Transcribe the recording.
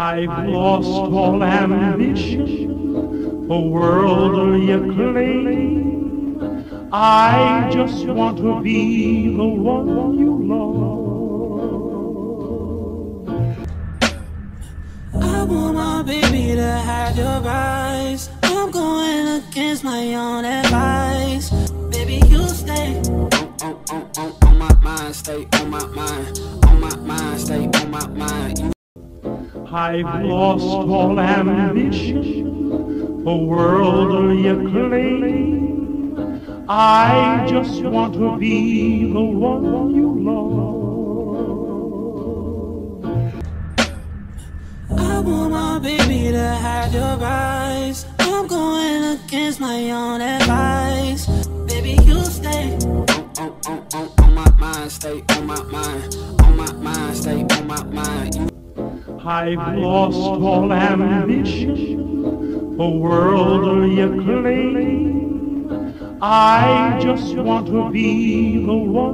I've lost all ambition for worldly acclaim. I just want to be the one you love. I want my baby to have your eyes. I'm going against my own advice. Baby, you stay on, on, on, on, on my mind, stay on my mind, on my mind, stay I've lost all ambition for worldly acclaim. I just want to be the one you love. I want my baby to have your eyes. I'm going against my own advice. Baby, you stay on, on, on, on, on my mind, stay on my mind, on my mind, stay on my mind. You I've lost all ambition for worldly acclaim. I just want to be the one.